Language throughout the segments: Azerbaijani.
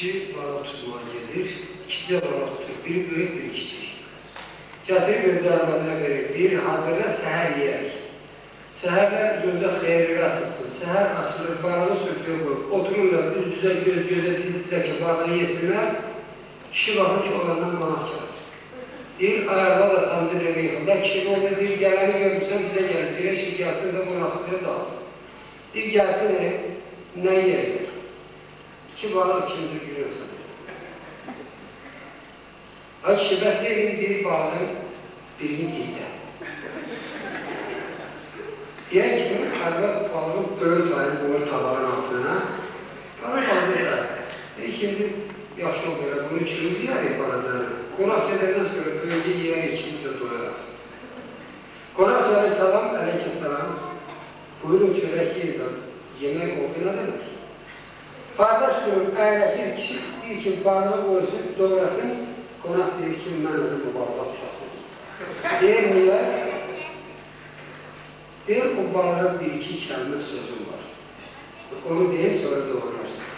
kişi balıq tutmağa gedir, ikicə balıq tutur, biri böyük, biri kiçik. Öz arvadına verir, deyir, hazırla səhər yeyək. Səhərlər gözə xeyirli açılsın, səhər açılır, balığı qoyur, otururlar, üz-üzə, göz-gözə, diz-dizə ki, balığı yesinlər, kişi baxın ki, olandan qonaq gəlir. Deyir, ayarla da tanzir evi yıxılda, kişi oldu, deyir, gələni görmüşsən bizə gəlir, deyir, kişi gəlsin də qonaqsızlığı dağılsın. Deyir, gəlsin, nə yeyək? kibarım kimdir gülüyorsun? Hacı Şibesli'nin bir bağının birini gizle. Diyen kimi karga bağını böyle dair hani boğur tabağın altına. Para kaldı da. E şimdi yaşlı olarak bunu çığız yer ya hani bazen. Konakçalardan sonra böyle yiyen içinde doyar. Konakçalar selam, aleyküm selam. Buyurun çörek yiyin. Yemek olduğuna demek. Qardaş durur, əyləşir, kişi istəyir ki, balığı qoysun, doğrasın. Qonaq deyir ki, mən özüm bu balığa uşaqdır. Deyir, niyə? Deyir, o balığa bir-iki kəlmə sözüm var. Onu deyim, sonra doğrarsın.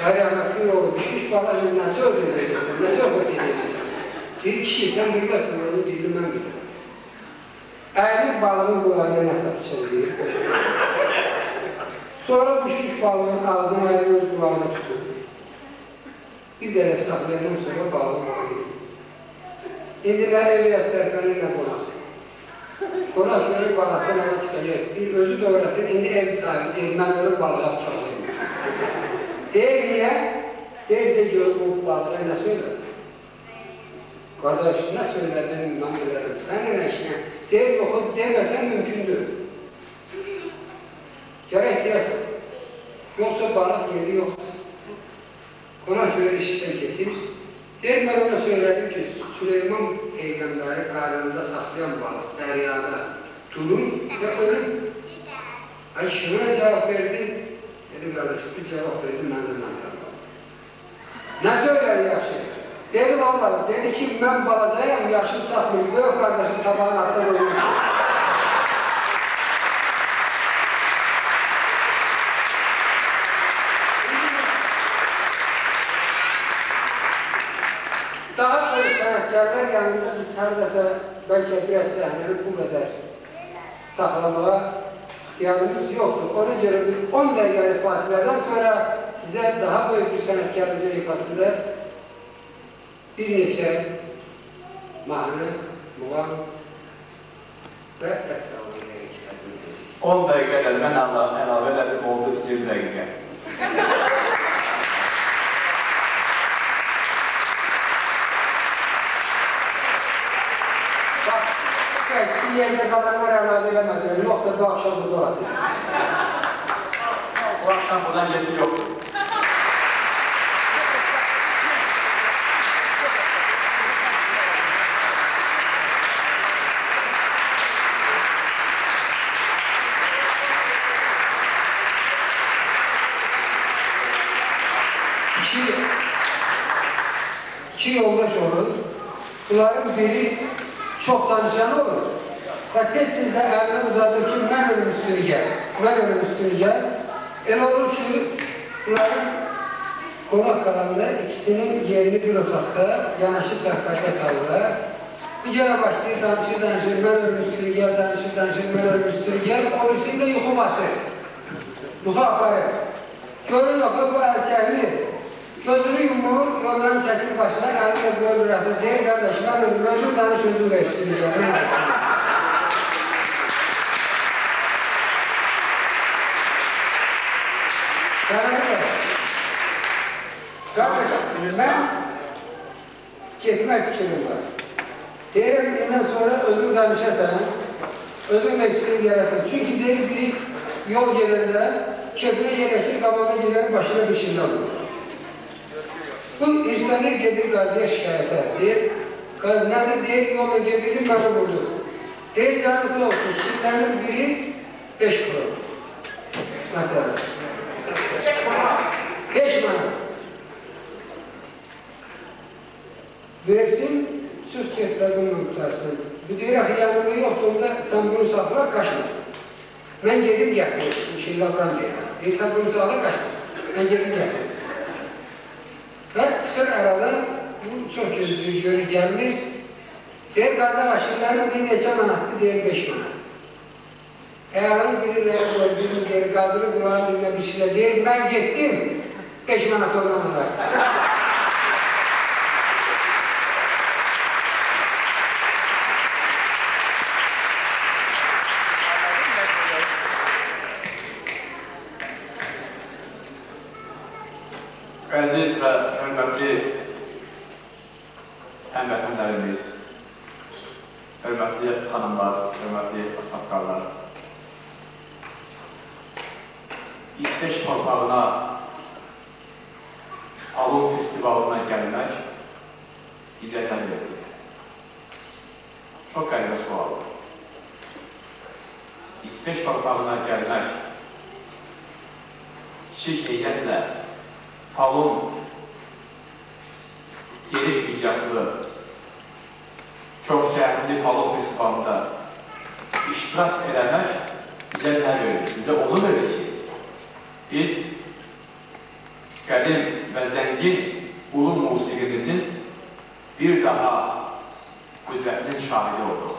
Qayrəmətli yolu, düşmüş balığı nəsə öldürəcəksən, nəsə öldür edəcəksən. Deyir, kişi, sən bilməzsən, onu deyir, mən bilirəm. Əyri balığın qulağına nəsə çevirir. Sonra düşmüş balığın ağzını əyri öz qulağına tutur. Bir dərə saxlayandan sonra balığı qoyur. İndi nə Elyas tərpənir, nə qonaq. Qonaq görür balıqdan ələ çıxacaq istəyir, özü doğrasın, indi ev sahibi deyir, mən görür balığa uçaqlayım. Deyir, niyə? Deyir, de gör, bu balığa nə söylər? Qardaş, nə söylədin, mən bilərəm, sənin nə işinə? Deyir, yoxud, deməsən mümkündür. Gərək deyəsən, yoxsa balıq yeri yoxdur. Qonaq görür, işdən kesir. Deyir, mən ona söylədim ki, Süleyman Peyğəmbəri qarnında saxlayan balıq dəryada durun və ölüm. Ay, şuna cavab verdi. Dedi, qardaş, bu cavab verdi, mən də nazarım. Nə söylər yaxşı? Dedi, vallahi, dedi ki, mən balacayam, yaşım çatmır, böyük qardaşım tabağın altında ölmüş. Sənətkarlar yanında biz hərdəsə bəlkə biraz səhnəni bu qədər saxlamağa ixtiyarımız yoxdur. Ona görə bir 10 dəqiqəlik fasilədən sonra sizə daha böyük bir sənətkarlıca ifasında bir neçə mahnı, muğam və rəqs almayı 10 dəqiqədən mən əlavə elədim, oldu 20 dəqiqə. Peygamberler evladı vermez öyle yoksa bu akşam burada olasın. bu akşam buradan yedi yok. iki yoldaş olur. Bunların biri çoktan canı olur. Baktettin de elini uzadığı için ben ölüm üstüneceğim. Ben ölüm üstüneceğim. El olur ki bunların konak kalanında ikisinin yerini bir otakta yanaşı sahkate saldılar. Bir kere başlayır, danışır, danışır, ben ölüm üstüneceğim, danışır, danışır, ben ölüm üstüneceğim. O ikisini de yuhu basır. Yuhu aparır. Görür yok, bu elçerini Gözünü yumur, yoldan çekip başına, elini de böyle bırakır. Değil kardeşim, ben öldüm, öldüm, danışırdım. Kardeşim, kardeşim ben kesme fikrim var. Derim bundan sonra özgür danışa sana, özgür meclisini yarasın. Çünkü deri biri yol yerinde köprü yerleşir, kafana gider, başına bir şey alır. Bu insanı gelir gaziye şikayete. Der, kadınlar der, yola gelirdim, bana vurdu. Der canısı olsun, sizlerin biri beş kuruş. Mesela. Geç buna. Direksin, süs çiftlerini unutarsın. Büdüğü hıyanlığı yoktuğunda sen bunu safra kaçmasın. Ben geldim yapıyorum. İnşallah buram diye. E, İsa bunu safra kaçmasın. Ben geldim yapıyorum. Ve çıkır arada bu çok çözülür, göreceğimiz Der gaza aşırıların bir neçe manattı, diğer beş manat. Eğer biri ne olur, biri der gazını kulağın dinlemişler, der ben gittim. Eşime motorunu var. Aziz ve hürmetli hemvetenlerimiz, hürmetli hanımlar, hürmetli asafkarlar, İsveç toprağına Alov festivalına gəlmək bizə tələb edilir. Çox qəribə sualdır. İsveç torpağına gəlmək kiçik heyətlə Falun geniş miqyaslı çox cəhətli Falun festivalında iştirak eləmək bizə nə verir? Bizə onu verir ki, biz qədim və zəngin ulu musiqimizin bir daha qüdrətinin şahidi olduq.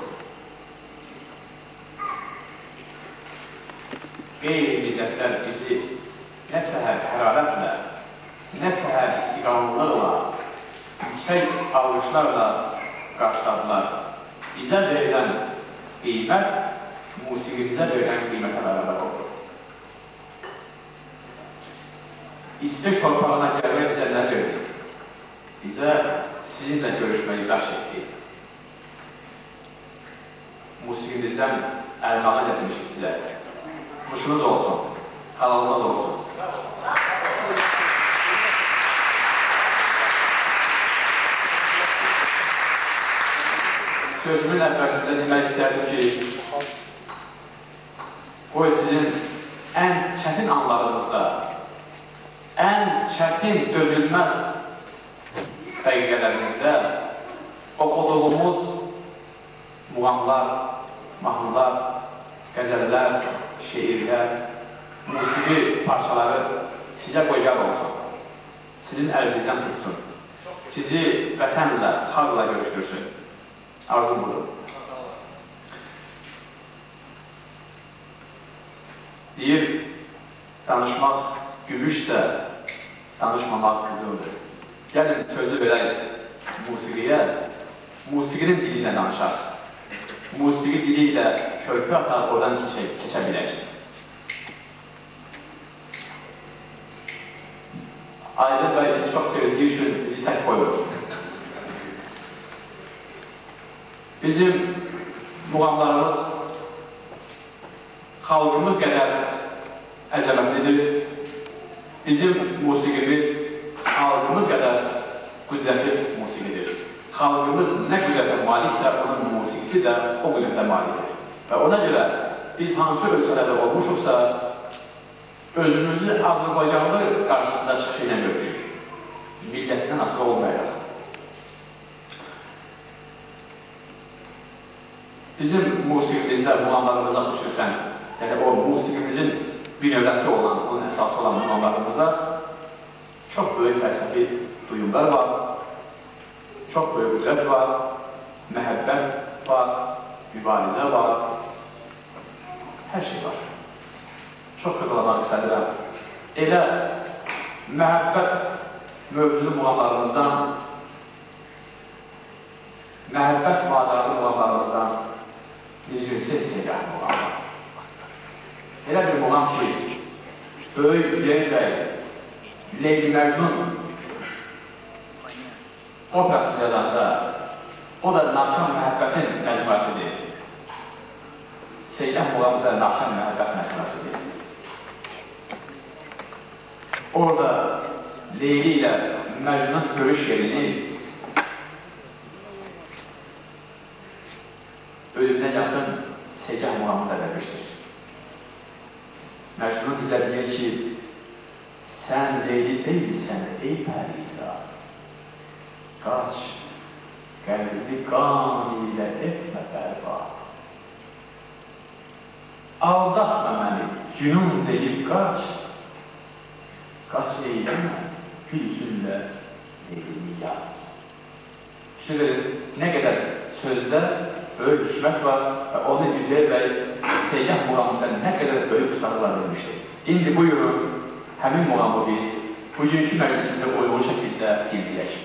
Qeyri-millətlər bizi nə təhər hərarətlə, nə təhər istiqamlıqla, yüksək alışlarla qarşıladılar. Bizə verilən qiymət musiqimizə verilən qiymətə bərabər oldu. İsveç torpağına gəlmək bizə nə verdi? Bizə sizinlə görüşməyi bəxş etdi. Musiqimizdən əlmağa gətirmişik sizə. Muşunuz olsun, halalınız olsun. Sözümün əvvəlində demək istərdim ki, qoy sizin ən çətin anlarınızda, ən çətin, dözülməz dəqiqələrinizdə oxuduğumuz muğamlar, mahnılar, qəzəllər, şeirlər, musiqi parçaları sizə qoyar olsun. Sizin əlinizdən tutsun. Sizi vətənlə, xalqla görüşdürsün. Arzum budur. Deyir, danışmaq gülüşse tanışmamak kızıldır. Gelin sözü verelim musikiye, musikinin diliyle danışar. Musiki diliyle köprü atar oradan geçe, geçebilir. Aydın Bey bizi çok sevdiği için bizi tek koyur. Bizim muğamlarımız, halkımız kadar əzəmətlidir. Bizim musiqimiz xalqımız qədər qüdrətli musiqidir. Xalqımız nə qüdrətə maliksə, onun musiqisi də o qüdrətə malikdir. Və ona görə biz hansı ölkələrdə olmuşuqsa, özümüzü Azərbaycanlı qarşısında çıxış ilə görmüşük. Millətdən asılı olmayaraq. Bizim musiqimizdə, muğamlarımızda xüsusən, yəni o musiqimizin bir növləsi olan, onun əsası olan muğamlarımızda çox böyük fəlsəfi duyumlar var, çox böyük qüdrət var, məhəbbət var, mübarizə var, hər şey var. Çox qıqlamaq istədirəm. Elə məhəbbət mövzulu muğamlarımızdan, məhəbbət macəralı muğamlarımızdan Necəsə Seyyah muğamı. Elə bir muğam ki, Böyük Ceyl bəy, Leyli Məcnun operasını yazanda, o da Nakşan məhəbbətin məcmuəsidir. Seyyah muğamı da Nakşan məhəbbət məcmuəsidir. Orada Leyli ilə Məcnun görüş yerini ölümünə yaxın Segah muğamı da vermişdir. Məcnun dilə deyir ki, sən Leyli deyilsən, ey Pəriza, qaç, qəlbini qan ilə etmə bərba. Aldatma məni, günün deyib qaç, qaç eyləmə, gül üzünlə Neydiliya. Şimdi ne kadar sözde böyük hikmet var ve onu Yücel Bey Seyyah muğamında ne kadar böyük ustalar vermiştir. İndi buyurun, həmin muğamı biz bugünkü məclisimizdə uyğun şəkildə dinləyək.